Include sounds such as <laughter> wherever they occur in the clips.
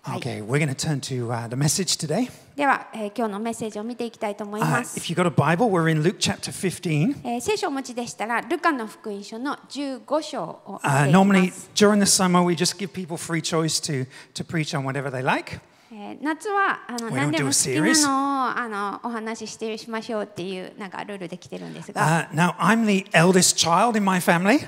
はい Okay, we're going to turn to uh, the message today. では、えー今日のメッセージを見ていきたいと思い Uh, ます。 if you've got a Bible, we're in Luke chapter 15. えー聖書をお持ちでしたら、ルカの福音書の15章を見 Uh, ていきま normally, す。 during the summer, we just give people free choice to, to preach on whatever they like. えー夏はあの We don't 何で do も a 好きなのをあのお話ししてしましょうっていうなんかルールで来てるんですが、 Uh, now, I'm the eldest child in my family.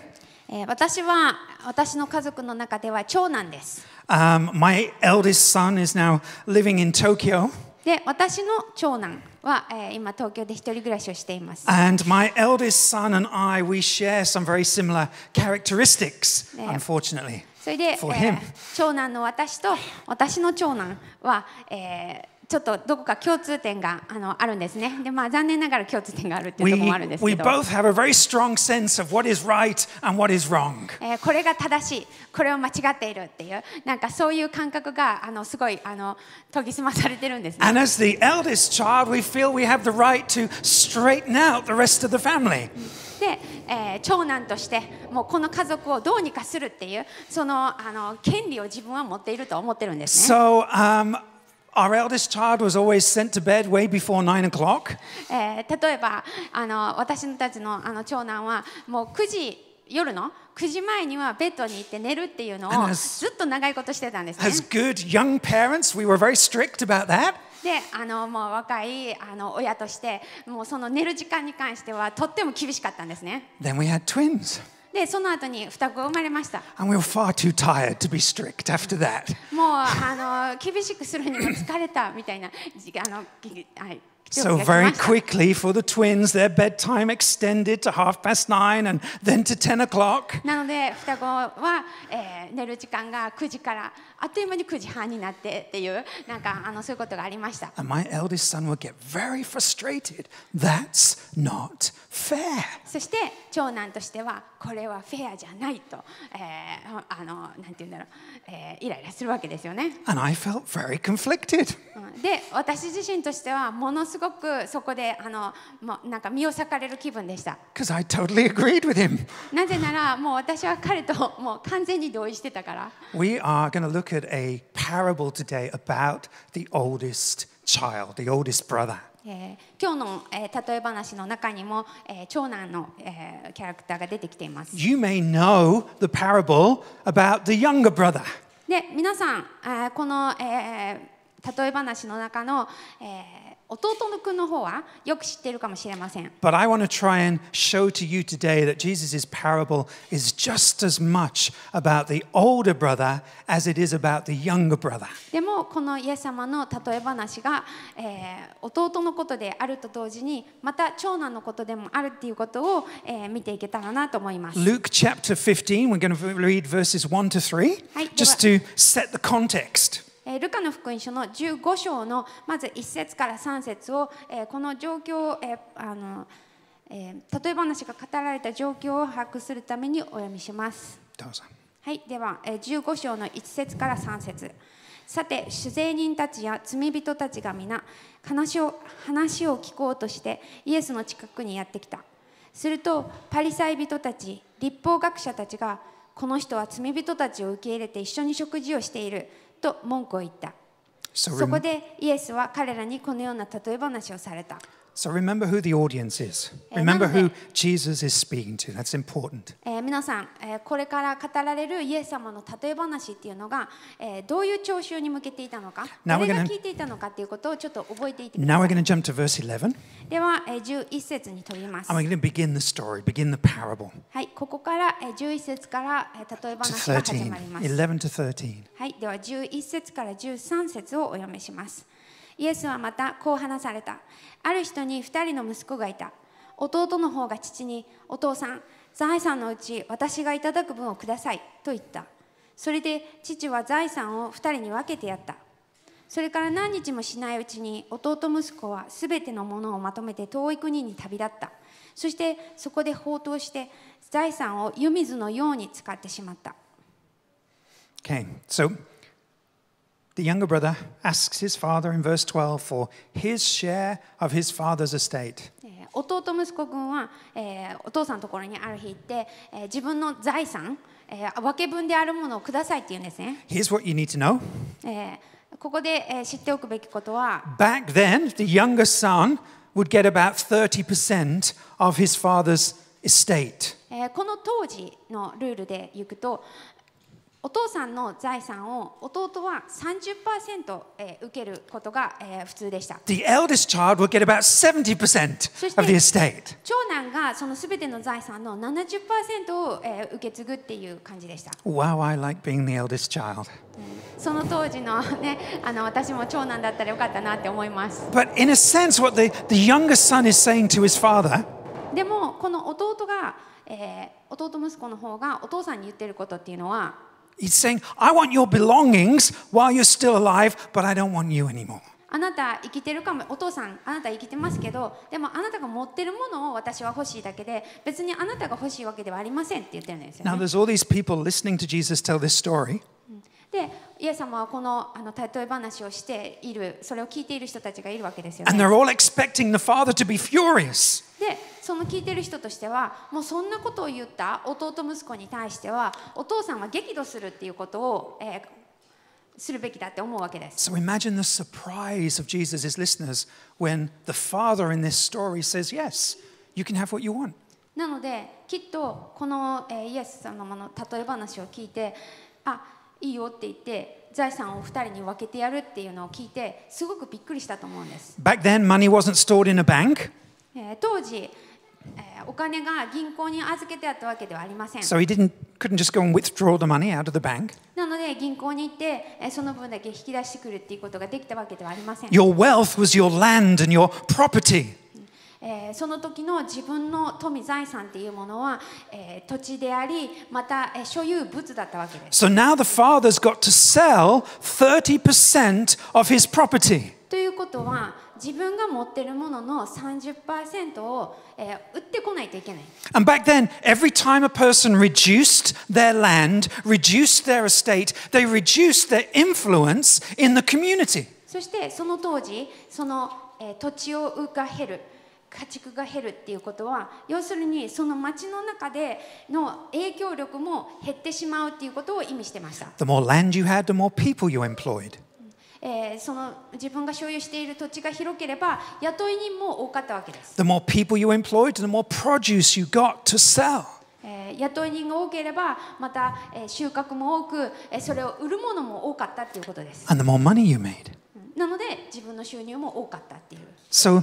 えー私は私の家族の中では長男です。Um, my eldest son is now living in Tokyo, で、私の長男は、えー今東京で一人暮らしをしています。and my eldest son and I, we share some very similar characteristics, unfortunately. それで、えー.長男の私と私の長男は、えーちょっとどこか共通点があのあるんですね。で、まあ残念ながら共通点があるっていう We, ところもあるんです we けど、both have a very strong sense of what is right and what is wrong. えーこれが正しい、これを間違っているっていう、なんかそういう感覚があのすごいあの研ぎ澄まされてるんですね。And as the eldest child, we feel we have the right to straighten out the rest of the family. で、えー長男としてもうこの家族をどうにかするっていうそのあの権利を自分は持っていると思ってるんですね。So, um, our eldest child was always sent to bed way before nine o'clock. えー例えばあの私たちのあの長男はもう9時夜の9時前にはベッドに行って寝るっていうのをずっと長いことしてたんですね。As good young parents, we were very strict about that. であのもう若いあの親としてもうその寝る時間に関してはとっても厳しかったんですね。Then we had twins, で、その後に双子が生まれました。もう、あの、厳しくするにも疲れたみたいな時間の、はい。So, very quickly, for the twins, their bedtime extended to half past nine and then to 10 o'clock. なので双子は、えー寝る時間が9時からあっという間に9時半になってっていうなんかあのそういうことがありました。And my eldest son would get very frustrated. That's not fair. そして長男としてはこれはフェアじゃないと、えーあのなんて言うんだろう、えーイライラするわけですよね。And I felt very conflicted. うんで私自身としてはものすごくそこであのもうなんか身を裂かれる気分でした。Because I totally agreed with him. なぜならもう私は彼ともう完全に同意してたから。We are going to look at a parable today about the oldest child, the oldest brother. えー今日の、えー例え話の中にも、えー長男の、えーキャラクターが出てきています。You may know the parable about the younger brother. で皆さん、えーこの、えー例え話の中の、えー弟の君の方はよく知っているかもしれません。But I want to try and show to you today that Jesus' parable is just as much about the older brother as it is about the younger brother. でもこのイエス様の例え話が、えー弟のことであると同時にまた長男のことでもあるっていうことを、えー見ていけたらなと思います。Luke chapter 15, we're going to read verses 1 to 3, Hi, just to set the context. えールカの福音書の15章のまず1節から3節を、えーこの状況を、えーあのえー例え話が語られた状況を把握するためにお読みします。はい、では、えー15章の1節から3節。さて酒税人たちや罪人たちが皆話を話を聞こうとしてイエスの近くにやってきた。するとパリサイ人たち立法学者たちがこの人は罪人たちを受け入れて一緒に食事をしていると文句を言った。So, そこでイエスは彼らにこのような例え話をされた so remember who the audience is. Eh, Remember who Jesus is speaking to. That's important. えー皆さん、えーこれから語られるイエス様の例え話っていうのが、えーどういう聴衆に向けていたのか Now が聞いていたのかっていうことをちょっと覚えていてくだ Now さ we're い going to jump to verse 11, では、えー11節に飛びます and we're going to begin the story, begin the parable はいここから、えー11節から、えー例え to 話が始 13. まります11 to 13. はい、では11節から13節をお読みします。イエスはまたこう話された。ある人に2人の息子がいた。弟の方が父に、お父さん、財産のうち私がいただく分をくださいと言った。それで父は財産を2人に分けてやった。それから何日もしないうちに弟息子はすべてのものをまとめて遠い国に旅立った。そしてそこで放蕩して財産を湯水のように使ってしまった。Okay, so the younger brother asks his father in verse 12 for his share of his father's estate. えー弟息子君は、えーお父さんのところにある日行って、えー自分の財産、 えー分け分であるものをくださいって言うんですね。 Here's what you need to know. えーここで、えー知っておくべきことは、 Back then, the younger son would get about 30% of his father's estate. えーこの当時のルールでいくと お父さんの財産を弟は30%、えー受けることが、えー普通でした The eldest child would get about 70% of the estate. 長男がその全ての財産の70%を、えー受け継ぐっていう感じでした Wow, I like being the eldest child. その当時のねあの私も長男だったらよかったなって思います But in a sense, what the, the youngest son is saying to his father でもこの弟が、えー弟息子の方がお父さんに言ってることっていうのは He's saying, I want your belongings while you're still alive, but I don't want you anymore. あなた生きてるかもお父さんあなた生きてますけどでもあなたが持ってるものを私は欲しいだけで別にあなたが欲しいわけではありませんって言ってるんですよ、 Now, ね、 there's all these people listening to Jesus tell this story, でイエス様はこのあの例え話をしているそれを聞いている人たちがいるわけですよ and ね they're all expecting the father to be furious. でその聞いてる人としてはもうそんなことを言った弟息子に対してはお父さんは激怒するっていうことを、えーするべきだって思うわけです So imagine the surprise of Jesus' listeners when the father in this story says, Yes, you can have what you want. なのできっとこの、えーイエス様の例え話を聞いてあいいよって言って財産を二人に分けてやるっていうのを聞いてすごくびっくりしたと思うんです。Back then, money wasn't stored in a bank. 当時、お金が銀行に預けてあったわけではありません。So、なので、銀行に行って、その分だけ引き出してくるっていうことができたわけではありません。Your wealth was your land and your property. えーその時の自分の富財産っていうものは、えー土地でありまた、えー所有物だったわけです So now the father's got to sell 30% of his property. ということは自分が持ってるものの30%を、えー売ってこないといけない And back then, every time a person reduced their land, reduced their estate, they reduced their influence in the community. そしてその当時その、えー土地をが減る家畜が減るっていうことは要するにその町の中での影響力も減ってしまうっていうことを意味してました、The more land you had, the more people you employed. えーその自分が所有している土地が広ければ雇い人も多かったわけです、The more people you employed, the more produce you got to sell. えー雇い人が多ければまた、えー収穫も多く、えーそれを売るものも多かったっていうことです And the more money you made. なので自分の収入も多かったっていう So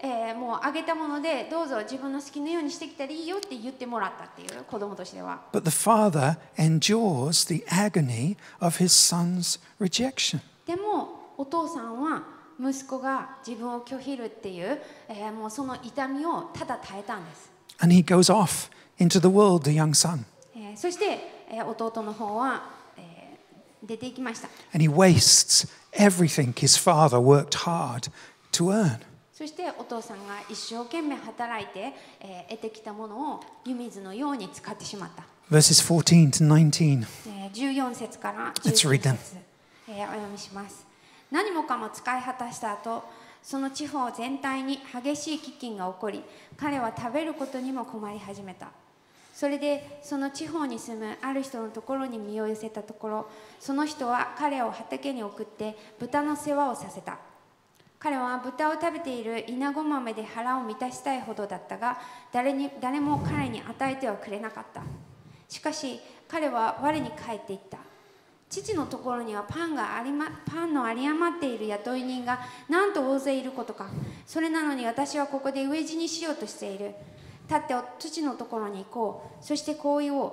えーもうあげたものでどうぞ自分の好きなようにしてきたらいいよって言ってもらったっていう子供としては But the father endures the agony of his son's rejection. でもお父さんは息子が自分を拒否るっていう、えーもうその痛みをただ耐えたんです、And he goes off into the world, the young son. えーそして、えー弟の方は、えー出ていきました And he wastes everything his father worked hard to earn. そしてお父さんが一生懸命働いて、えー得てきたものを湯水のように使ってしまった、Verses 14 to 19. えー14節から19 Let's read 節。them.、えーお読みします。何もかも使い果たした後その地方全体に激しい飢饉が起こり彼は食べることにも困り始めた。それでその地方に住むある人のところに身を寄せたところその人は彼を畑に送って豚の世話をさせた彼は豚を食べているイナゴ豆で腹を満たしたいほどだったが誰に誰も彼に与えてはくれなかった。しかし彼は我に帰っていった。父のところにはパンがあり、ま、パンの有り余っている雇い人がなんと大勢いることか。それなのに私はここで飢え死にしようとしている。立って父のところに行こう。そしてこう言おう。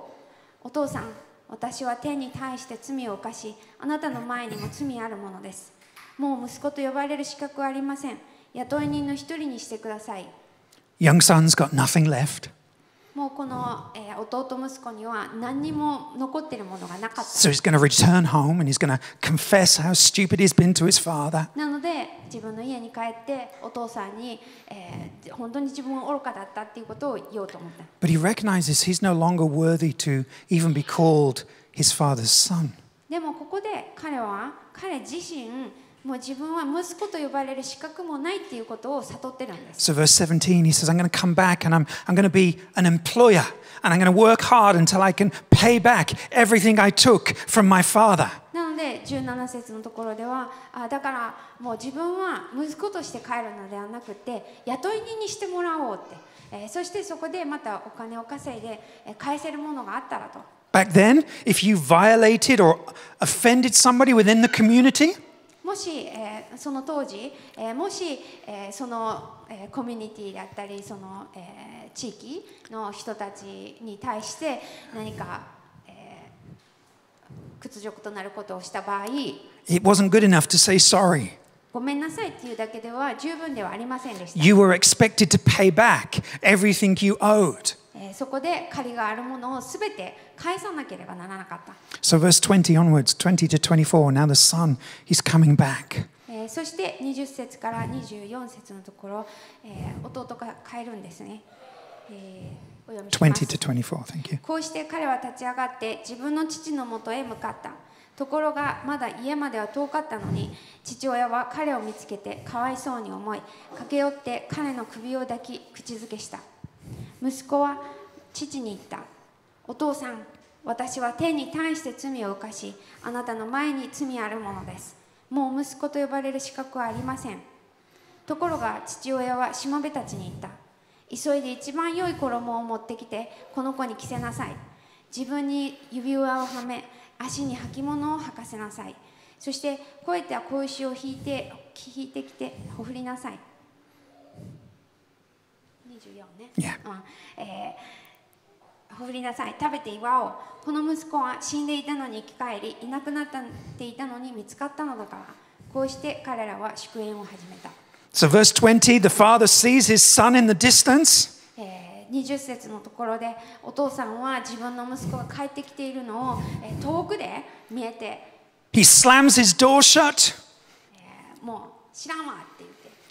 お父さん私は天に対して罪を犯しあなたの前にも罪あるものです。もう息子と呼ばれる資格はありません雇い人の一人にしてください Young son's got nothing left. もうこの、えー弟息子には何にも残っているものがなかった So he's going to return home and he's going to confess how stupid he's been to his father. なので自分の家に帰ってお父さんに、えー本当に自分は愚かだったっていうことを言おうと思った But he recognizes he's no longer worthy to even be called his father's son. でもここで彼は彼自身もう自分は息子と呼ばれる資格もないっていうことを悟ってるんです So, verse 17, he says, I'm going to come back and I'm, I'm going to be an employer and I'm going to work hard until I can pay back everything I took from my father. なので17節のところではあだからもう自分は息子として帰るのではなくて雇い人にしてもらおうって、えーそしてそこでまたお金を稼いでえー返せるものがあったらと Back then, if you violated or offended somebody within the community, もし、えーその当時、えーもし、えーその、えーコミュニティであったりその、えー地域の人たちに対して何か、えー屈辱となることをした場合 it wasn't good enough to say sorry. ごめんなさいっていうだけでは十分ではありませんでした。You were expected to pay back everything you owed. えーそこで借りがあるものをすべて返さなければならなかった。So, verse 20 onwards, 20 to 24, now the son, he's coming back. えーそして20節から24節のところ、えー弟が帰るんですね。えーお読みしま20す to 24, thank you. こうして彼は立ち上がって自分の父のもとへ向かった。ところがまだ家までは遠かったのに父親は彼を見つけてかわいそうに思い駆け寄って彼の首を抱き口づけした。息子は父に言った。お父さん私は天に対して罪を犯しあなたの前に罪あるものです。もう息子と呼ばれる資格はありません。ところが父親はしもべたちに言った。急いで一番良い衣を持ってきてこの子に着せなさい。自分に指輪をはめ足に履物を履かせなさい。そしてこうやって小石を引いて引いてきてほふりなさい。24ね、Yeah. うん。えーほふりなさい。食べて祝おうこの息子は死んでいたのに生き返りいなくなっていたのに見つかったのだからこうして彼らは祝宴を始めた。So, verse 20, the father sees his son in the distance. 20節のところでお父さんは自分の息子が帰ってきているのを遠くで見えて He slams his door shut.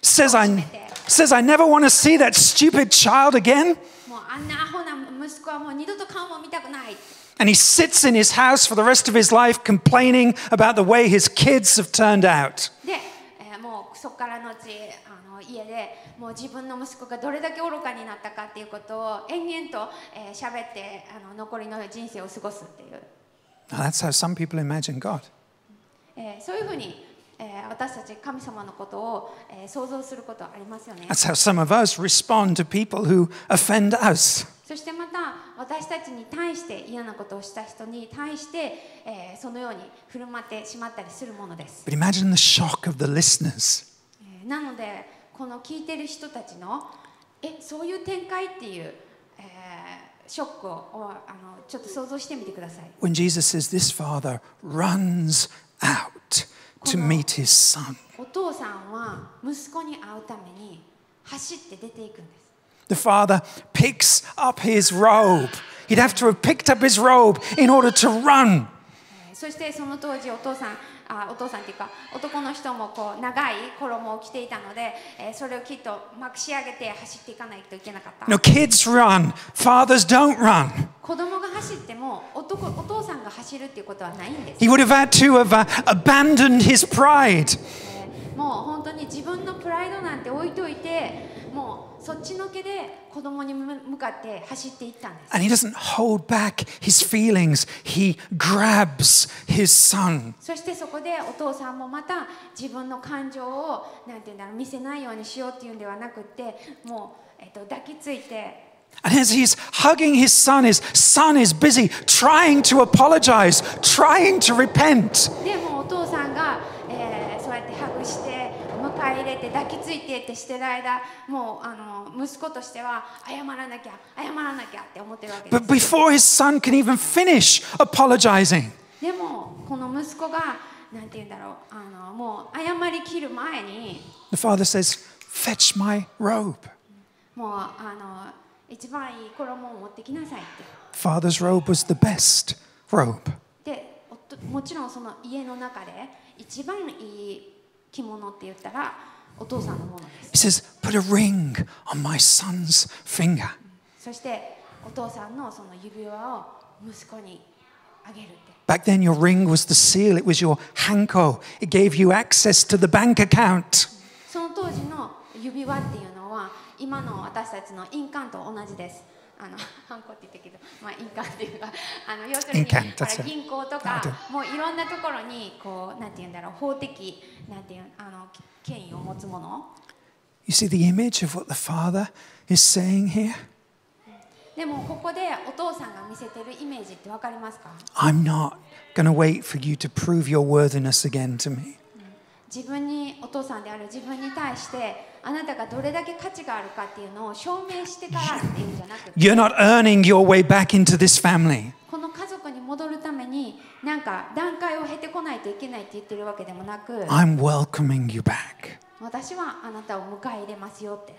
says I, says I never want to see that stupid child again. And he sits in his house for the rest of his life complaining about the way his kids have turned out. の家でもう自分の息子がどれだけ愚かになったかっていうことを延々とえー喋、ってあの残りの人生を過ごすっていう、that's how some people imagine God. えーそういうふうに、えー私たち神様のことを、えー想像することありますよね。That's how some of us respond to people who offend us. そしてまた私たちに対して嫌なことをした人に対して、えーそのように振る舞ってしまったりするものです。But imagine the shock of the listeners. えーなのでこの聞いてる人たちのえそういう展開っていう、えーショックをおあのちょっと想像してみてください。When Jesus says, This father runs out to meet his son. お父さんは息子に会うために走って出ていくんです。The father picks up his robe. He'd have to have picked up his robe in order to run. えーそしてその当時お父さんあお父さんっていうか男の人もこう長い衣を着ていたので、えーそれをきっとまくし上げて走っていかないといけなかった。No, kids run, fathers don't run. 子供が走っても男お父さんが走るっていうことはないんです、He would have had to have uh, abandoned his pride. えーもう本当に自分のプライドなんて置いといてもうそっちのけで子供に向向かって走っていったんです And he doesn't hold back his feelings, he grabs his son. そしてそこでお父さんもまた自分の感情をなんていうんだろう見せないようにしようっていうんではなくってもう、えっと抱きついて And as he's hugging his son, his son is busy trying to apologize, trying to repent. でもうお父さんが、えーそうやってハグして迎え入れて抱きついてってしてる間もうあの息子としては謝らなきゃ謝らなきゃって思ってるわけで But す before his son can even finish apologizing, でもこの息子がなんて言うんだろうあのもう謝りきる前に the father says, Fetch my robe. もうあの一番いい衣を持ってきなさいって Father's robe was the best robe. で夫もちろんその家の中で一番いい着物って言ったらお父さんのものです He says, Put a ring on my son's finger. そしてお父さんのその指輪を息子にあげるって Back then, your ring was the seal, it was your hanko. It gave you access to the bank account. その当時の指輪っていうのは今の私たちの印鑑と同じです。あの <laughs> ハンコって言ったけど、まあ、印鑑っていうか <laughs> あの要するに.銀行とか Ah, もういろんなところにこうなんて言うんだろう法的なんていうあの権威を持つもの You see the image of what the Father is saying here? でもここでお父さんが見せてるイメージって分かりますか？I'm not going to wait for you to prove your worthiness again to me. 自分にお父さんである自分に対してあなたがどれだけ価値があるかっていうのを証明してからっていうんじゃなくて You're not earning your way back into this family. この家族に戻るためになんか段階を経てこないといけないって言ってるわけでもなく I'm welcoming you back. 私はあなたを迎え入れますよって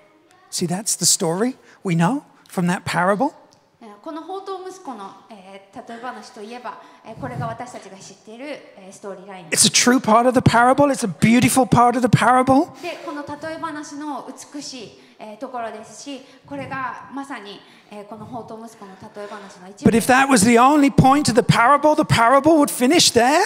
See, that's the story we know from that parable. えーこの宝刀息子の、えー例え話といえば、えーこれが私たちが知っている、えーストーリーラインです It's a true part of the parable, it's a beautiful part of the parable. でこの例え話の美しい、えーところですしこれがまさに、えーこの宝刀息子の例え話の一 But 部 if that was the only point of the parable, the parable would finish there.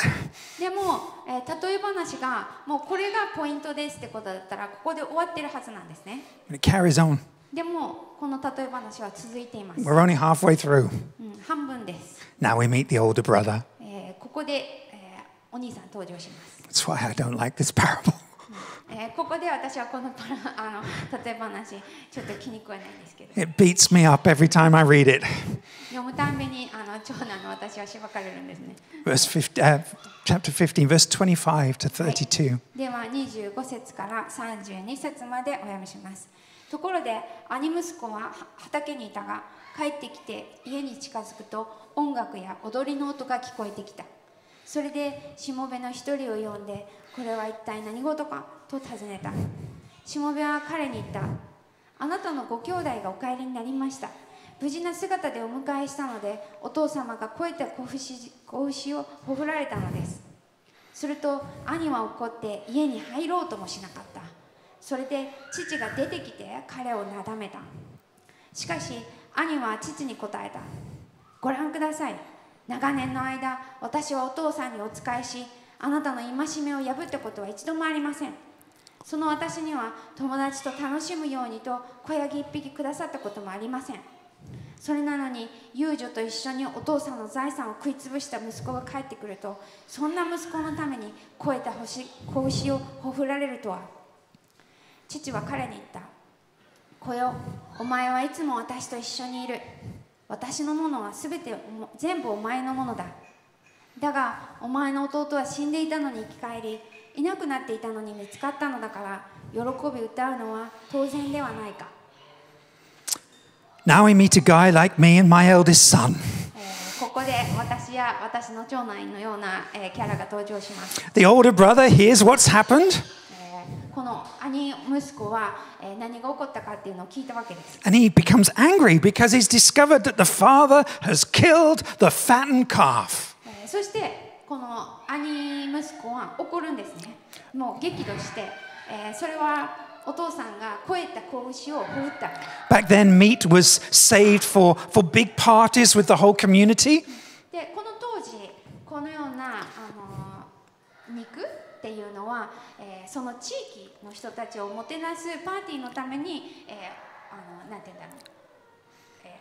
でも、えー例え話がもうこれがポイントですってことだったらここで終わってるはずなんですね it carries on. でもこの例え話は続いています、We're only halfway through. うん、半分です、Now we meet the older brother. えーここで、えーお兄さん登場します、That's why I don't like this parable. えーここで私はこのパラあの例え話ちょっと気に食わないんですけど It beats me up every time I read it. 読むたんびにあの長男の私はしばかれるんですね Verse 50, uh, chapter 15, verse 25 to 32. では25節から32節までお読みしますところで兄息子は畑にいたが帰ってきて家に近づくと音楽や踊りの音が聞こえてきた。それでしもべの一人を呼んでこれは一体何事かと尋ねた。しもべは彼に言った。あなたのご兄弟がお帰りになりました。無事な姿でお迎えしたのでお父様が肥えた子牛をほふられたのです。すると兄は怒って家に入ろうともしなかった。それで父が出てきて彼をなだめた。しかし兄は父に答えた。ご覧ください。長年の間私はお父さんにお仕えしあなたの戒めを破ったことは一度もありません。その私には友達と楽しむようにと子ヤギ一匹くださったこともありません。それなのに遊女と一緒にお父さんの財産を食い潰した息子が帰ってくるとそんな息子のために肥えた星子牛をほふられるとは。父は彼に言った子よお前はいつも私と一緒にいる。私のものは全て全部お前のものだだがお前の弟は死んでいたのに生き返りいなくなっていたのに見つかったのだから喜び歌うのは当然ではないか Now we meet a guy like me and my eldest son. ここで私や私の長男のような、えキャラが登場します、The older brother hears what's happened この兄息子は、えー何が起こったかっていうのを聞いたわけです and he becomes angry because he's discovered that the father has killed the fattened calf. えーそしてこの兄息子は怒るんですねもう激怒して、えーそれはお父さんが肥えた子牛をほふった Back then, meat was saved for, for big parties with the whole community. でこの当時このようなあの肉っていうのは、えーその地域の人たちをもてなすパーティーのために、えーあのなんて言うんだろう、え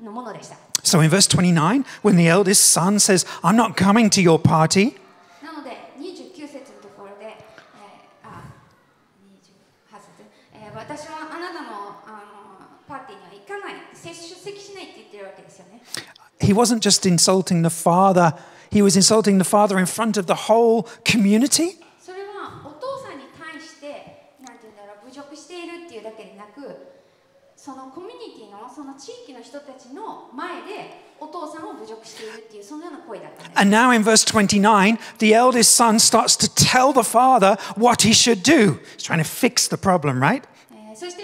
ーのものでした。So in verse 29, when the eldest son says, I'm not coming to your party, なので29節のところで、えーあ28節、えー私はあなたのあのパーティーには行かない出席しないって言ってるわけですよね。He wasn't just insulting the father, he was insulting the father in front of the whole community. それはお父さんに対してなんて言うんだろう侮辱しているっていうだけでなくそのコミュニティのその地域の人たちの前でお父さんを侮辱しているっていうそのような声だったんです And now in verse 29, the eldest son starts to tell the father what he should do. He's trying to fix the problem, right? えーそして、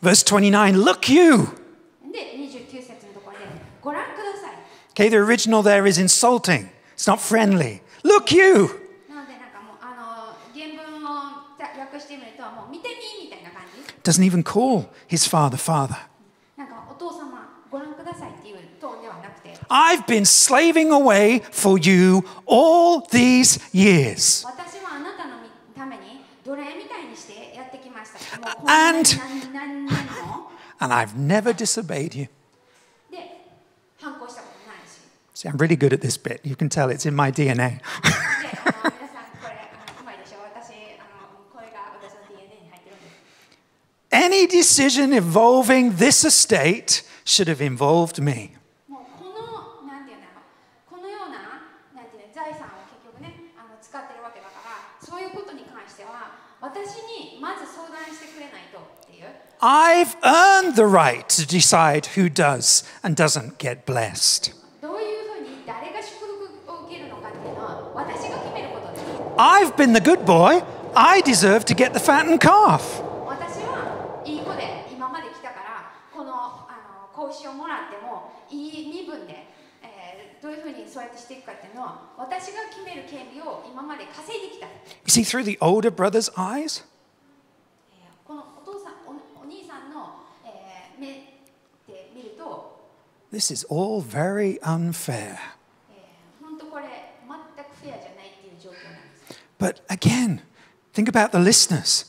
Verse 29 Look you! Okay, the original there is insulting, it's not friendly. Look you! Doesn't even call his father, father. I've been slaving away for you all these years. and, <laughs> and I've never disobeyed you. See, I'm really good at this bit. You can tell it's in my DNA. <laughs> Any decision involving this estate should have involved me. I've earned the right to decide who does and doesn't get blessed. I've been the good boy. I deserve to get the fattened calf. You see through the older brother's eyes? This is all very unfair. 本当これ全くフェアじゃないっていう状況なんです But again, think about the listeners.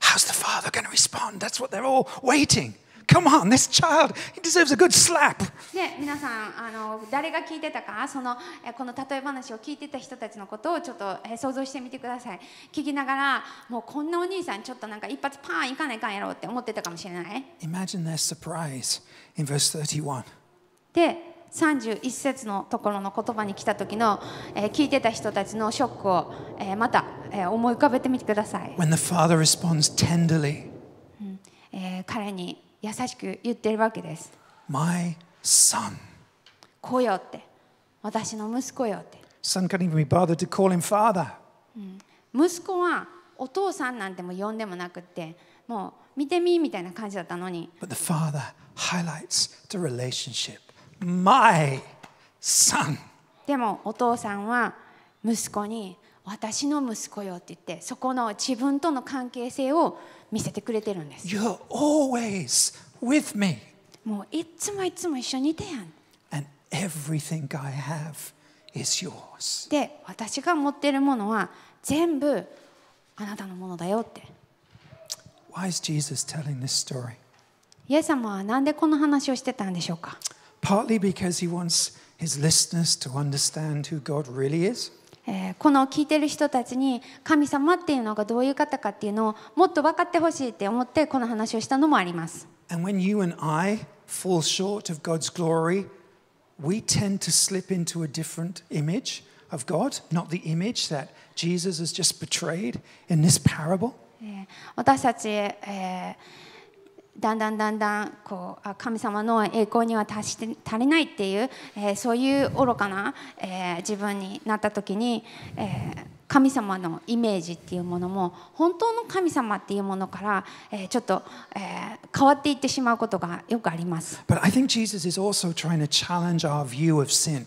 How's the father going to respond? That's what they're all waiting. Come on, this child, he deserves a good slap. で皆さんあの誰が聞いてたかそのえこの例え話を聞いてた人たちのことをちょっとえ想像してみてください。聞きながらもうこんなお兄さんちょっとなんか一発パーンいかないかんやろうって思ってたかもしれない。Imagine their surprise in verse 31. で31節のところの言葉に来た時の、えー聞いてた人たちのショックを、えーまた、えー思い浮かべてみてください、When the father responds tenderly, えー彼に優しく言ってるわけです My son. 子よって私の息子よって Son couldn't even be bothered to call him father. 息子はお父さんなんても呼んでもなくってもう見てみみたいな感じだったのに But the father highlights the relationship. My son. でもお父さんは息子に私の息子よって言ってそこの自分との関係性を見せてくれてるんです You're always with me. もういつもいつも一緒にいてやん And everything I have is yours. で私が持ってるものは全部あなたのものだよって Why is Jesus telling this story? イエス様は何でこの話をしてたんでしょうか、Partly because he wants his listeners to understand who God really is. えーこの聞いてる人たちに神様っていうのがどういう方かっていうのをもっと分かってほしいって思ってこの話をしたのもあります And when you and I fall short of God's glory, we tend to slip into a different image of God, not the image that Jesus has just betrayed in this parable. えー私たち、えーだんだんだんだんこうあ神様の栄光には達して足りないっていう、えーそういう愚かな、えー自分になった時に、えー神様のイメージっていうものも本当の神様っていうものから、えーちょっと、えー変わっていってしまうことがよくあります。But I think Jesus is also trying to challenge our view of sin.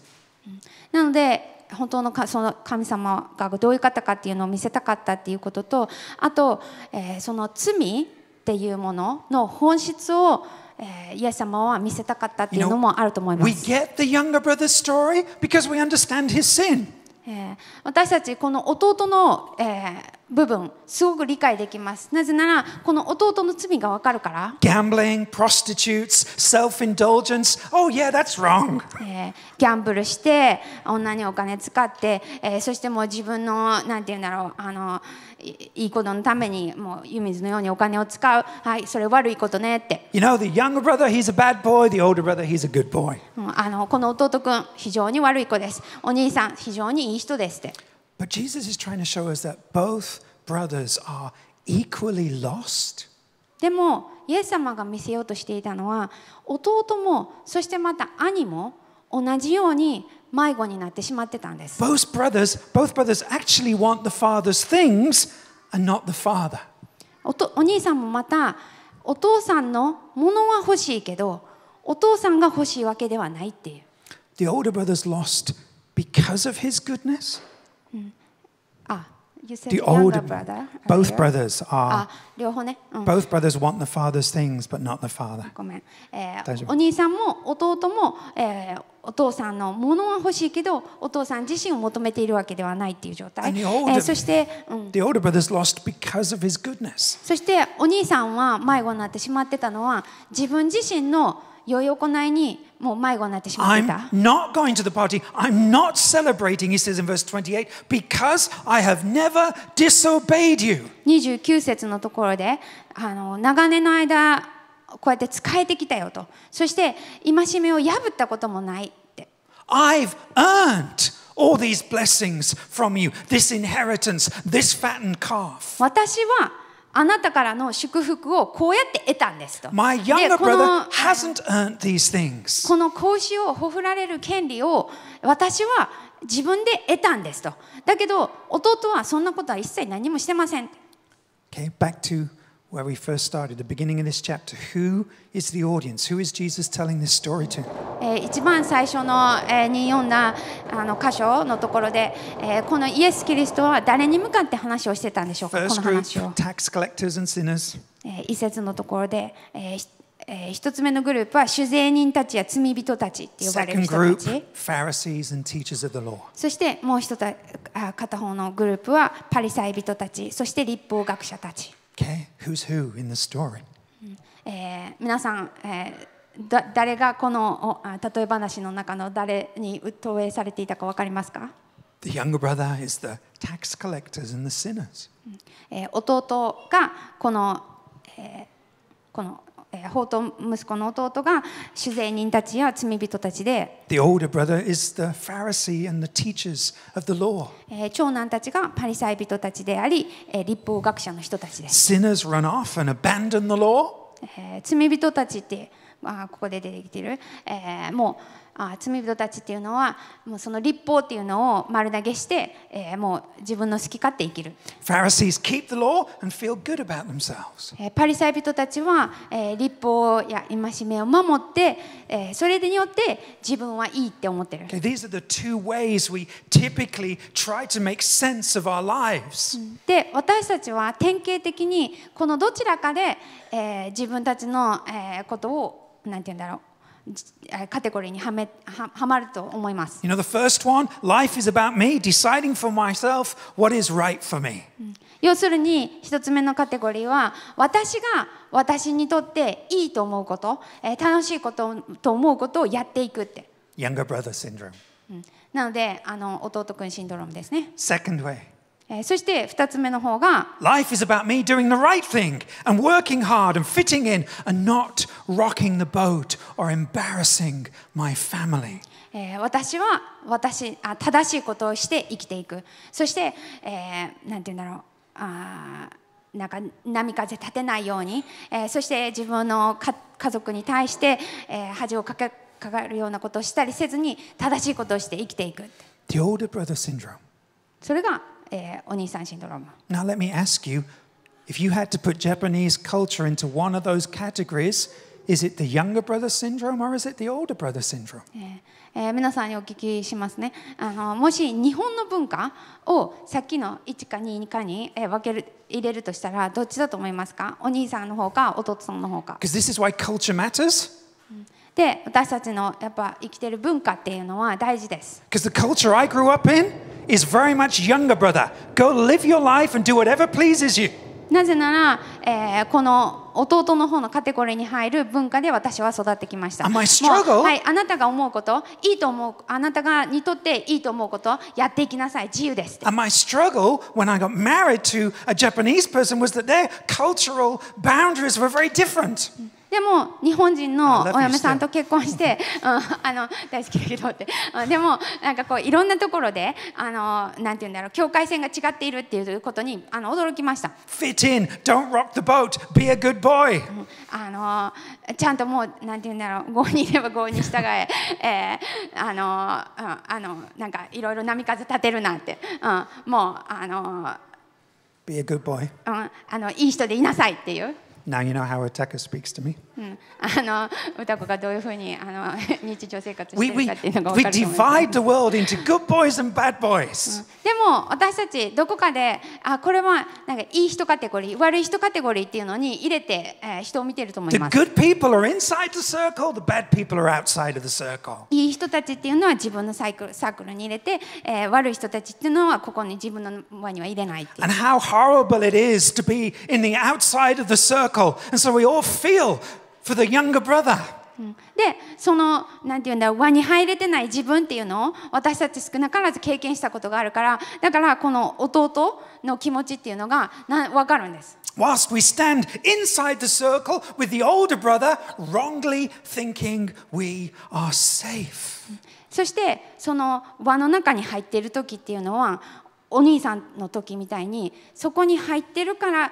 なので本当のかその神様がどういう方かっていうのを見せたかったっていうこととあと、えーその罪っていうものの本質を、えーイエス様は見せたかったっていうのもあると思いま we す。get the younger brother's story because we understand his sin. えー私たちこの弟の、えー部分すごく理解できます。なぜならこの弟の罪がわかるから。Gambling, prostitutes, self indulgence. Oh, yeah, that's wrong. えーギャンブルして女にお金使って、えーそしてもう自分のなんて言うんだろうあのいいいことのためにもう湯水のようにお金を使うはいそれ悪いことねって、You know, the younger brother, he's a bad boy. The older brother, he's a good boy. うんあのこの弟くん非常に悪い子ですお兄さん非常にいい人ですって But Jesus is trying to show us that both brothers are equally lost. でもイエス様が見せようとしていたのは弟もそしてまた兄も同じように 迷子になってしまってたんです。 Both brothers, both brothers actually want the father's things and not the father. おとお兄さんもまたお父さんのものは欲しいけどお父さんが欲しいわけではないっていう The older brother's lost because of his goodness. The older brother both brothers are both brothers want the father's things but not the father. ごめん、えーお兄さんも弟も、えーお父さんのものは欲しいけどお父さん自身を求めているわけではないっていう状態、えーそして、うん、The older brother's lost because of his goodness. そしてお兄さんは迷子になってしまってたのは自分自身の良い行いにもう迷子になってしまって I'm た。not going to the party. I'm not celebrating, he says in verse 28, because I have never disobeyed you. 29節のところであの長年の間こうやって仕えてきたよとそして戒めを破ったこともないって I've earned all these blessings from you, this inheritance, this fattened calf. 私はあなたからの祝福をこうやって得たんですと。My で younger この brother hasn't earned these things. この子牛をほふられる権利を私は自分で得たんですと。だけど弟はそんなことは一切何もしてません。Okay, back to where we first started, the beginning of this chapter. Who is the audience? Who is Jesus telling this story to? えー一番最初の、えーに読んだあの箇所のところで、えーこのイエス・キリストは誰に向かって話をしてたんでしょうかこの話を。tax collectors and sinners. えー一節のところで、一つ目のグループは酒税人たちや罪人たちって呼ばれる人たち。そしてもう一つあ片方のグループはパリサイ人たちそして立法学者たち、Okay, who's who in the story? えー皆さん、えーだ誰がこのおあ例え話の中の誰に投影されていたか分かりますか、The younger brother is the tax collectors and the sinners. えー弟がこの、えーこの、えー、法と息子の弟が酒税人たちや罪人たちで、The older brother is the Pharisee and the teachers of the law. えー長男たちがパリサイ人たちであり、えー立法学者の人たちです。Sinners run off and abandon the law. えー罪人たちってあーここで出てきている、えーもう罪人たちっていうのはもうその立法っていうのを丸投げして、えーもう自分の好き勝手生きる、Pharisees keep the law and feel good about themselves. えーパリサイ人たちは、えー立法や戒めを守って、えーそれによって自分はいいって思ってる、Okay, these are the two ways we typically try to make sense of our lives. で私たちは典型的にこのどちらかで、えー自分たちの、えーことをなんて言うんだろうカテゴリーにはめははまると思います。You know, the first one, life is about me deciding for myself what is right for me. 要するに一つ目のカテゴリーは私が私にとっていいと思うこと、えー楽しいことと思うことをやっていくって、Younger brother syndrome. うんなのであの弟くんシンドロームですね、Second way, えーそして二つ目の方が life is about me doing the right thing and working hard and fitting in and not rocking the boat or embarrassing my family. えー私は私あ正しいことをして生きていくそして、えーなんて言うんだろうあーなんか波風立てないように、えーそして自分のか家族に対して、えー恥をかけかかるようなことをしたりせずに正しいことをして生きていく The older brother syndrome. それが、えーお兄さんシンドローム Now, let me ask you if you had to put Japanese culture into one of those categories, is it the younger brother syndrome or is it the older brother syndrome? えーえー皆さんにお聞きしますねあのもし日本の文化をさっきの1か2かに、えー分ける入れるとしたらどっちだと思いますかお兄さんの方か弟さんの方か Because this is why culture matters. で私たちのやっぱ生きてる文化っていうのは大事です Because the culture I grew up in is very much younger brother. Go live your life and do whatever pleases you. なぜなら、えーこの弟の方のカテゴリーに入る文化で私は育ってきましたはい、あなたが思うこといいと思うあなたがにとっていいと思うことやっていきなさい自由です And my struggle when I got married to a Japanese person was that their cultural boundaries were very different. でも日本人のお嫁さんと結婚して、<laughs> うん、あの大好きだけどって、うんでもなんかこういろんなところであのなんて言うんだろう境界線が違っているっていうことにあの驚きました。Fit in. Don't rock the boat. Be a good boy. あのちゃんともうなんて言うんだろう郷にいれば郷に従え <laughs> えーあのうんあのなんかいろいろ波風立てるなんて、うん、もうあの、Be a good boy. うん、あのいい人でいなさいっていう。Now you know how Ataka speaks to me. うん、あの歌子がどういうふうにあの日常生活し We, てる we, かっていうのが we 分かると思います divide the world into good boys and bad boys. でも私たちどこかであこれはなんかいい人カテゴリー悪い人カテゴリーっていうのに入れて、えー人を見てると思い The ます。good people are inside the circle, the bad people are outside of the circle. いい人たちっていうのは自分のサイクルサークルに入れて、えー悪い人たちっていうのはここに自分の輪には入れないっていう And how horrible it is to be in the outside of the circle. And so we all feel for the younger brother. でそのなんていうんだ輪に入れてない自分っていうのを私たち少なからず経験したことがあるからだからこの弟の気持ちっていうのがな分かるんです。Whilst we stand inside the circle with the older brother, wrongly thinking we are safe. そしてその輪の中に入っている時っていうのはお兄さんの時みたいにそこに入ってるから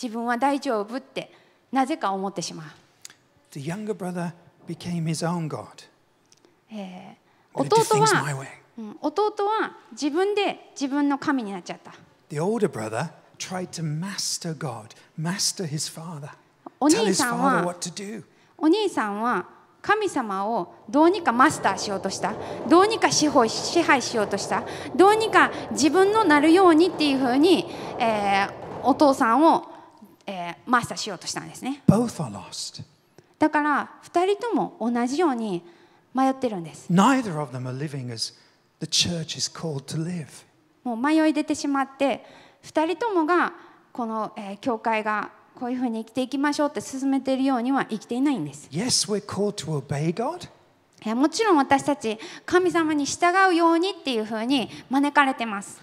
自分は大丈夫ってなぜか思ってしまう。弟は、弟は自分で。弟は自分で自分の神になっちゃった。お兄さんは、お兄さんは神様をどうにかマスターしようとした、どうにか支配,支配しようとした、どうにか自分のなるようにっていうふうに、えー、お父さんをえーマスターしようとしたんですね。Both are lost. だから2人とも同じように迷ってるんです。Neither of them are living as the church is called to live. もう迷い出てしまって2人ともがこの、えー教会がこういうふうに生きていきましょうって進めているようには生きていないんです。Yes, we're called to obey God, えーもちろん私たち神様に従うようにっていうふうに招かれてます。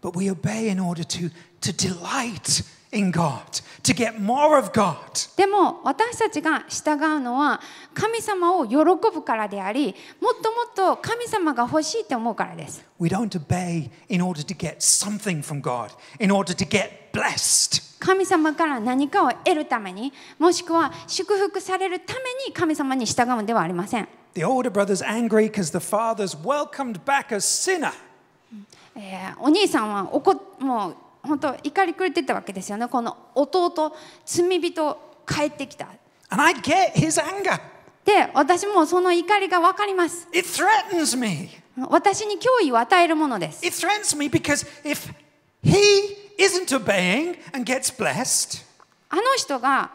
But we obey in order to, to delight in God, to get more of God. でも私たちが従うのは神様を喜ぶからでありもっともっと神様が欲しいって思うからです We don't obey in order to get something from God, in order to get blessed. 神様から何かを得るためにもしくは祝福されるために神様に従うんではありません、The older brother's angry because the father's welcomed back a sinner. えーお兄さんは怒っもう本当怒り狂ってたわけですよねこの弟罪人帰ってきた And I get his anger. で私もその怒りが分かります It threatens me. 私に脅威を与えるものです It threatens me because if he isn't obeying and gets blessed, あの人が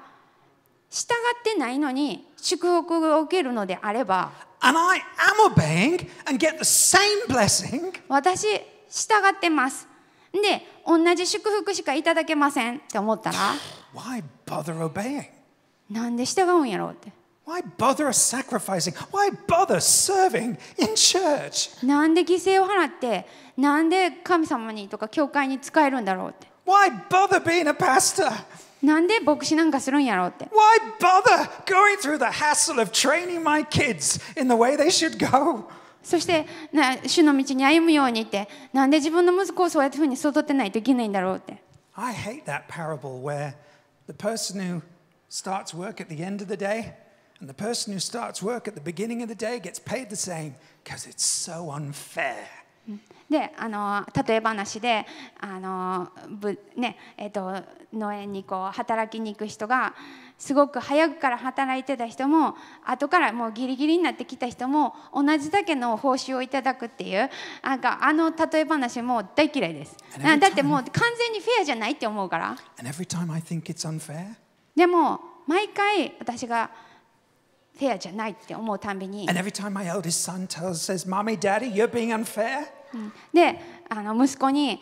従ってないのに祝福を受けるのであれば and I am obeying and get the same blessing, 私従ってますで同じ祝福しかいただけませんって思ったら why bother obeying? なんで従うんやろうって Why bother sacrificing? Why bother serving in church? なんで犠牲を払ってなんで神様にとか教会に使えるんだろうって Why bother being a pastor? なんで牧師なんかするんやろうって Why bother going through the hassle of training my kids in the way they should go? そしてな主の道に歩むようにってなんで自分の息子をそうやってふうに育てないといけないんだろうって I hate that parable where the person who starts work at the end of the day and the person who starts work at the beginning of the day gets paid the same because it's so unfair. であの例え話であのぶ、ねえっと農園にこう働きに行く人がすごく早くから働いてた人も後からもうギリギリになってきた人も同じだけの報酬をいただくっていうなんかあの例え話も大嫌いです。だってもう完全にフェアじゃないって思うから。でも毎回私がフェアじゃないって思うたんびに and every time my eldest son tells, says, Mommy, Daddy, you're being unfair, であの息子に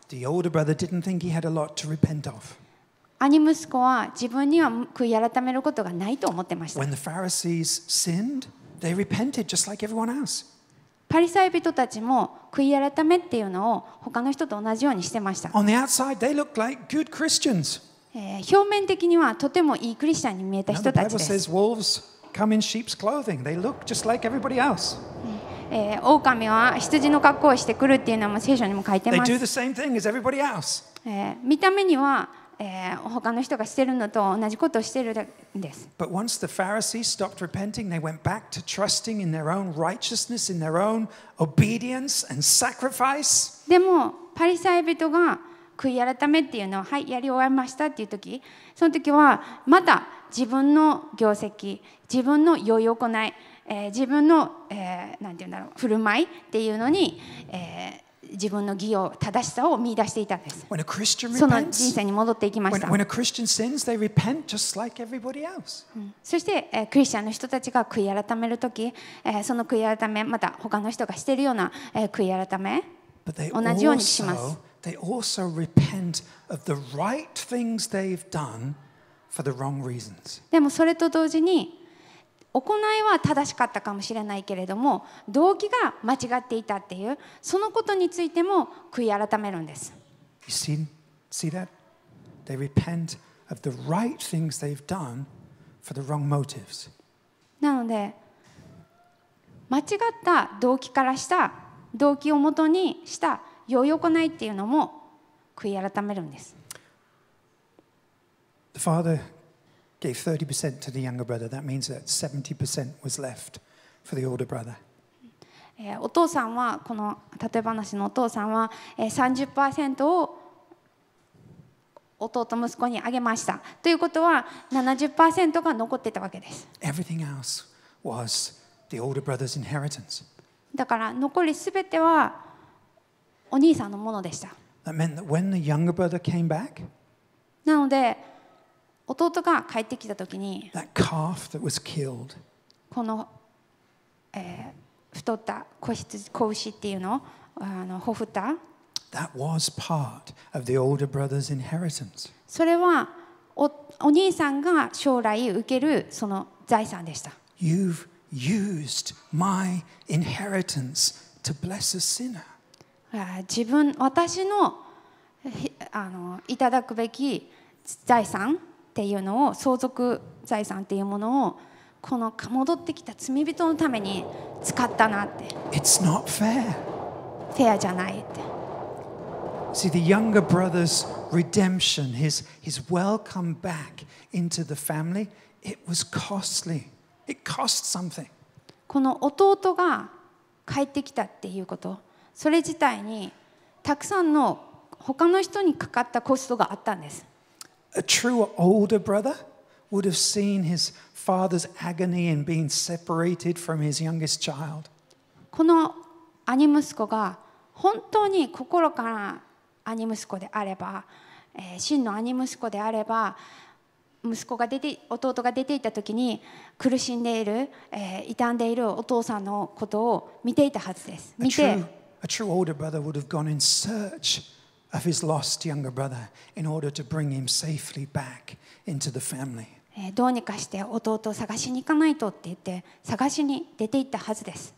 The older brother didn't think he had a lot to repent of. 兄息子は自分には悔い改めることがないと思ってました When the Pharisees sinned, they repented just like everyone else. パリサイ人たちも悔い改めっていうのを他の人と同じようにしてました、On the outside, they looked like good Christians. えー表面的にはとてもいいクリスチャンに見えた Now, the 人たち Bible です says wolves come in sheep's clothing. They look just like everybody else. えー、狼は羊の格好をしてくるっていうのも聖書にも書いてます.えー見た目には、えー他の人がしてるのと同じことをしてるんです But once the Pharisees stopped repenting, they went back to trusting in their own righteousness, in their own obedience and sacrifice. でもパリサイ人が悔い改めっていうのははいやり終わりましたっていう時その時はまた自分の業績自分の良い行い、えー、自分の、えー、なんて言うんだろう振る舞いっていうのに、えー、自分の義を正しさを見出していたんです。その人生に戻っていきました。そして、えー、クリスチャンの人たちが悔い改めるとき、え、その悔い改め、また他の人がしているような、えー、悔い改め、同じようにします。でもそれと同時に、行いは正しかったかもしれないけれども動機が間違っていたっていうそのことについても悔い改めるんです You see, see that? They repent of the right things they've done for the wrong motives. なので間違った動機からした動機をもとにした良い行いっていうのも悔い改めるんです The father gave 30% to the younger brother. That means that 70% was left for the older brother. お父さんはこの例え話のお父さんは30%を弟息子にあげましたということは70%が残ってたわけです。だから残りすべてはお兄さんのものでした。なので、弟が帰ってきた時に that calf that was killed, この、えー太った子羊子牛っていうのをあのほふった、that was part of the older brother's inheritance. それはおお兄さんが将来受けるその財産でした。You've used my inheritance to bless a sinner. 自分私のひあのいただくべき財産っていうのを相続財産っていうものをこの戻ってきた罪人のために使ったなって It's not fair. フェアじゃないって See, the younger brother's redemption, his, his welcome back into the family, it was costly. It cost something. この弟が帰ってきたっていうことそれ自体にたくさんの他の人にかかったコストがあったんです A true older brother would have seen his father's agony in being separated from his youngest child. この兄息子が本当に心から兄息子であれば、えー真の兄息子であれば息子が出て弟が出ていた時に苦しんでいる、えー傷んでいるお父さんのことを見ていたはずです。A 見て true, a true older brother would have gone in search of his lost younger brother in order to bring him safely back into the family. えーどうにかして弟を探しに行かないとって言って探しに出て行ったはずです。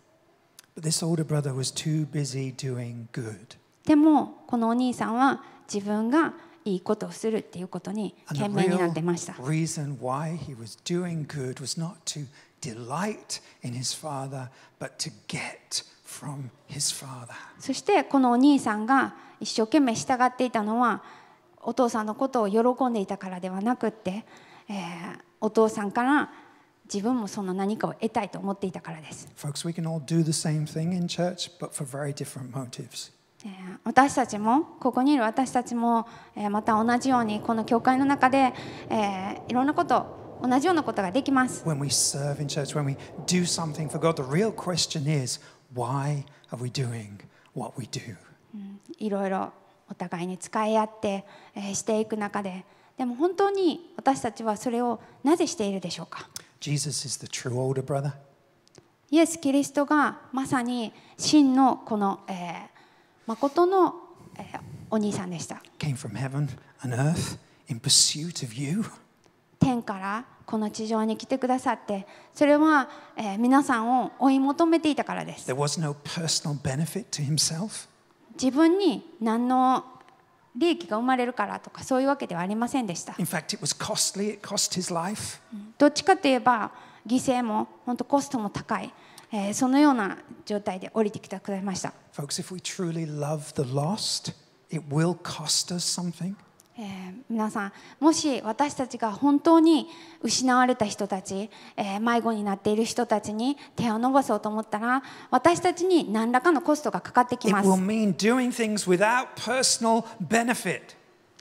But this older brother was too busy doing good. でもこのお兄さんは自分がいいことをするっていうことに And the 懸命にな real ってました。 reason why he was doing good was not to delight in his father, but to get from his father. そしてこのお兄さんが一生懸命従っていたのはお父さんのことを喜んでいたからではなくって、えーお父さんから自分もその何かを得たいと思っていたからです。Folks, we can all do the same thing in church, but for very different motives. えー私たちもここにいる私たちも、えーまた同じようにこの教会の中で、えーいろんなこと同じようなことができます。When we serve in church, when we do something for God, the real question is why are we doing what we do? いろいろお互いに使い合って、えーしていく中ででも本当に私たちはそれをなぜしているでしょうか Jesus is the true older brother. イエス・キリストがまさに真のこの、えー、誠の、えーお兄さんでした Came from heaven and earth in pursuit of you. 天からこの地上に来てくださってそれは、えー皆さんを追い求めていたからです There was no personal benefit to himself. 自分に何の利益が生まれるからとかそういうわけではありませんでした In fact, it was costly, it cost his life. どっちかといえば犠牲も本当コストも高い、えーそのような状態で降りてきてくれました Folks, if we truly love the lost, it will cost us something. えー皆さんもし私たちが本当に失われた人たち、えー迷子になっている人たちに手を伸ばそうと思ったら私たちに何らかのコストがかかってきます.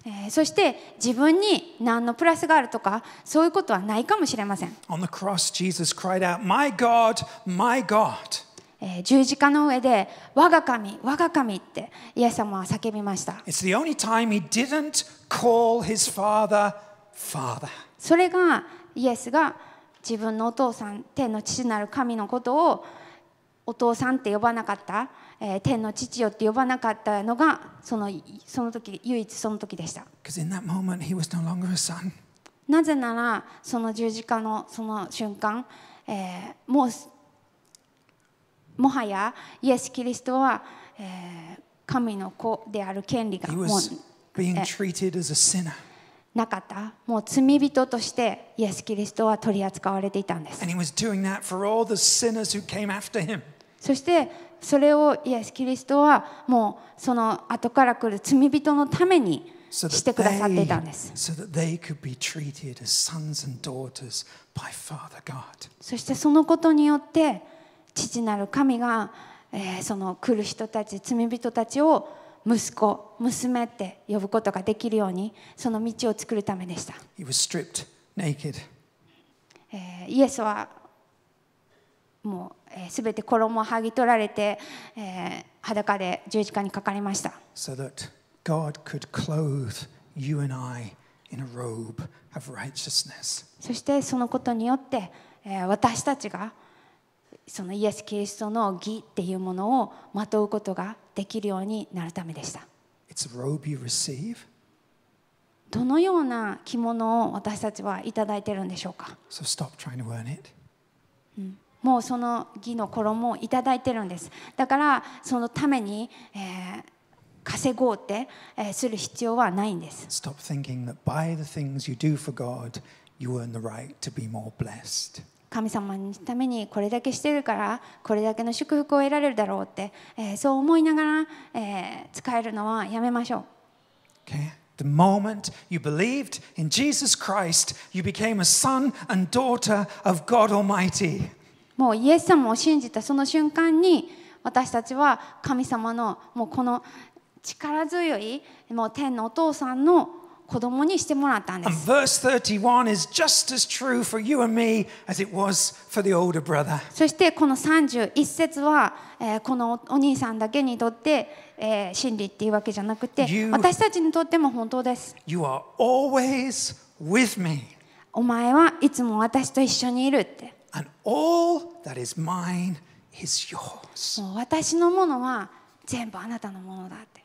えーそして自分に何のプラスがあるとかそういうことはないかもしれません、On the cross, Jesus cried out, My God, my God. えー十字架の上で「我が神我が神」ってイエス様は叫びました It's the only time he didn't call his father Father. それがイエスが自分のお父さん天の父なる神のことをお父さんって呼ばなかった、えー天の父よって呼ばなかったのがそのその時唯一その時でした moment. なぜならその十字架のその瞬間、えーもうもはやイエス・キリストは、えー神の子である権利がもう being treated as a sinner. なかったもう罪人としてイエス・キリストは取り扱われていたんです。そしてそれをイエス・キリストはもうその後から来る罪人のためにしてくださっていたんです。そしてそのことによって父なる神がその来る人たち罪人たちを息子娘って呼ぶことができるようにその道を作るためでした、He was stripped naked. えーイエスはもう、えー、全て衣を剥ぎ取られて、えー裸で十字架にかかりました so that God could clothe you and I in a robe of righteousness. そしてそのことによって、えー私たちがそのイエス・キリストの義っていうものをまとうことができるようになるためでした.どのような着物を私たちはいただいてるんでしょうか So stop trying to earn it. もうその義の衣をいただいてるんですだからそのために、えー稼ごうって、えーする必要はないんです Stop thinking that by the things you do for God, you earn the right to be more blessed. 神様のためにこれだけしてるからこれだけの祝福を得られるだろうって、えーそう思いながら、えー使えるのはやめましょう Okay? The moment you believed in Jesus Christ, you became a son and daughter of God Almighty. もうイエス様を信じたその瞬間に私たちは神様のもうこの力強いもう天のお父さんの子供にしてもらったんです。そしてこの31節は、えー、このお兄さんだけにとって、えー、真理っていうわけじゃなくて私たちにとっても本当です。お前はいつも私と一緒にいるって。そう私のものは全部あなたのものだって。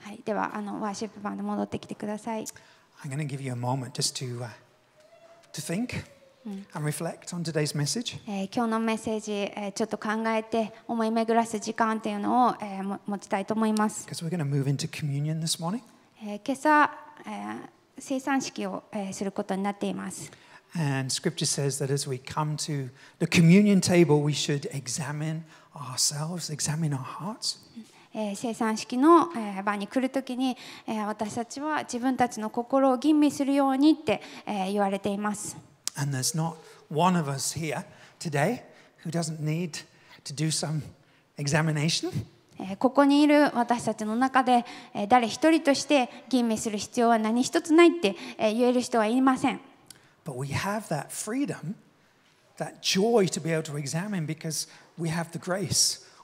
はい、ではあのワーシップバンド戻ってきてください。I'm going to give you a moment just to, uh, to think and reflect on today's message. えー今日のメッセージ、えーちょっと考えて思い巡らす時間っていうのを、えーも持ちたいと思います。Because we're going to move into communion this morning. えー今朝、えー生産式を、えーすることになっています。And scripture says that as we come to the communion table, we should examine ourselves, examine our hearts. 生産式の場に来る時に私たちは自分たちの心を吟味するようにって言われています。ここにいる私たちの中で誰一人として吟味する必要は何一つないって言える人はいません。But we have that freedom, that.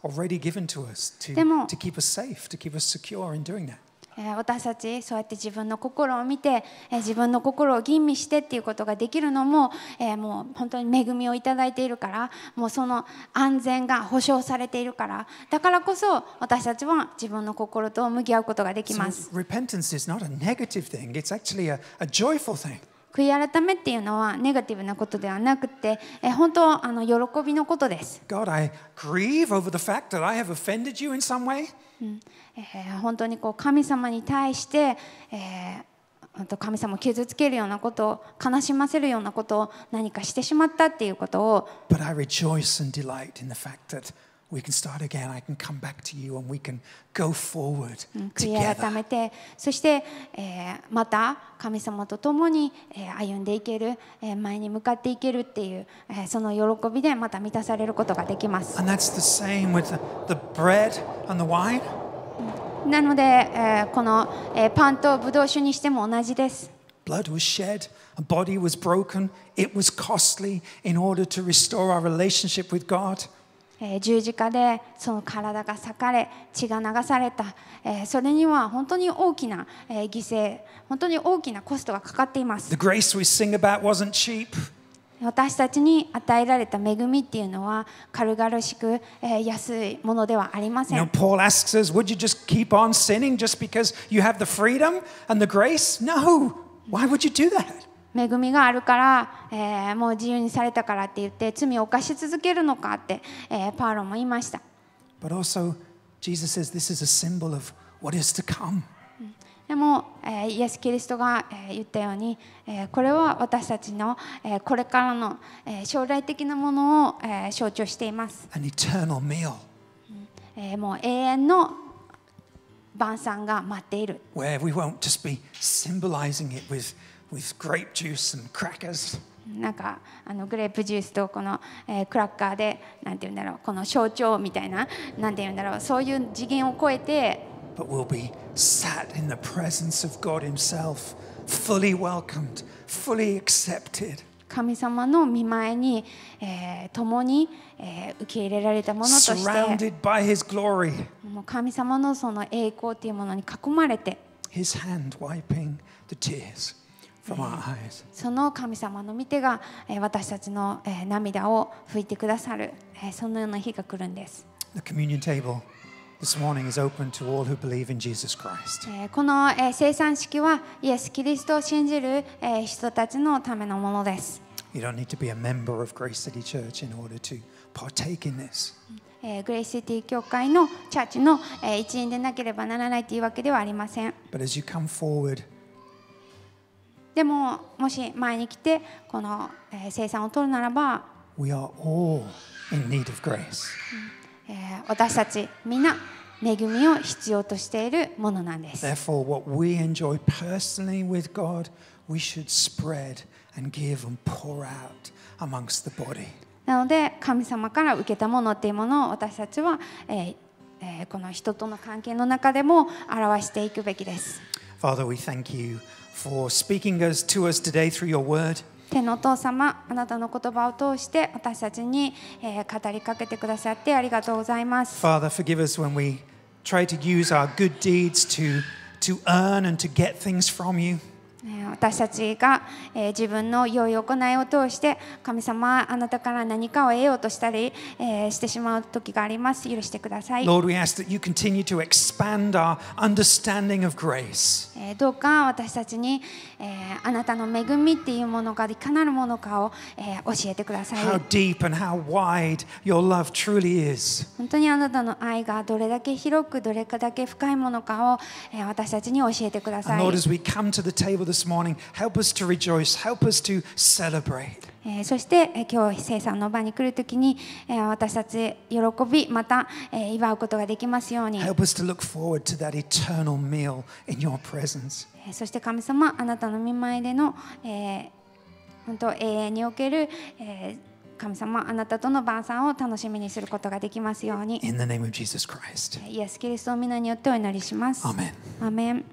Already given to us to, to keep us safe, to keep us secure in doing that. えー私たちそうやって自分の心を見て、えー自分の心を吟味してっていうことができるのも、えーもう本当に恵みをいただいているからもうその安全が保証されているからだからこそ私たちは自分の心と向き合うことができ So ます。repentance 悔い改めっていうのはネガティブなことではなくて、え本当あの喜びのことです。God, I grieve over the fact that I have offended you in some way. えー、本当にこう神様に対して、えー神様を傷つけるようなことを悲しませるようなことを何かしてしまったっていうことを。we can start again. I can come back to you and we can go forward 悔い改 together. めてそして、えーまた神様と共に、えー歩んでいける、えー前に向かっていけるっていう、えーその喜びでまた満たされることができます。 And that's the same with the, the bread and the wine. なので、えーこの、えーパンとブドウ酒にしても同じです。 Blood was shed, a body was broken. It was costly in order to restore our relationship with God. えー十字架でその体が裂かれ血が流された、えーそれには本当に大きな、えー犠牲本当に大きなコストがかかっています The grace we sing about wasn't cheap. 私たちに与えられた恵みっていうのは軽々しく、えー安いものではありませ You know, ん Paul asks us, would you just keep on sinning just because you have the freedom and the grace? No. Why would you do that? 恵みがあるから、えーもう自由にされたからって言って罪を犯し続けるのかって、えーパウロも言いました。But also, Jesus says this is a symbol of what is to come. でも、えーイエス・キリストが、えー言ったように、えーこれは私たちの、えーこれからの、えー将来的なものを、えー象徴しています、An eternal meal. えーもう永遠の晩餐が待っている。Where we won't just be symbolizing it with, with grape juice and crackers. なんかあのグレープジュースとこの、えークラッカーでなんて言うんだろうこの象徴みたいななんて言うんだろうそういう次元を超えて but we'll be sat in the presence of God Himself, fully welcomed, fully accepted. 神様の見前に、えー共に、えー受け入れられたものとして by His glory, もう神様のその栄光っていうものに囲まれて His hand wiping the tears その神様の見てが私たちのえ涙を拭いてくださるそのような日が来るんです。このえ生産式はイエス・キリストを信じるえ人たちのためのものです。え、グレイシティ教会のチャーチの一員でなければならないというわけではありません。But as you come forward, でももし前に来てこの、えー生産を取るならば we are all in need of grace. えー私たちみんな恵みを必要としているものなんです。Therefore, what we enjoy personally with God, we should spread and give and pour out amongst the body. なので神様から受けたものっていうものを私たちは、えーえーこの人との関係の中でも表していくべきです。Father, we thank you for speaking us to us today through your word. 天のお父様あなたの言葉を通して私たちに、えー語りかけてくださってありがとうございます。 Father, forgive us when we try to use our good deeds to, to earn and to get things from you. えー私たちが、えー自分の良い行いを通して神様あなたから何かを得ようとしたり、えーしてしまう時があります許してください、Lord, we ask that you continue to expand our understanding of grace. えーどうか私たちに、えーあなたの恵みっていうものがいかなるものかを、えー教えてください How deep and how wide your love truly is. 本当にあなたの愛がどれだけ広くどれだけ深いものかを、えー私たちに教えてくださ And い Lord, as we come to the table this morning, help us to rejoice, help us to celebrate. えーそして、えー今日生産の場に来るときに、えー私たち喜びまた、えー祝うことができますように、Help us to look forward to that eternal meal in your presence. えーそして神様あなたの見舞いでの、えー本当永遠における、えー神様あなたとの晩餐を楽しみにすることができますように In the name of Jesus Christ. イエス・キリストの皆によってお祈りします。アーメン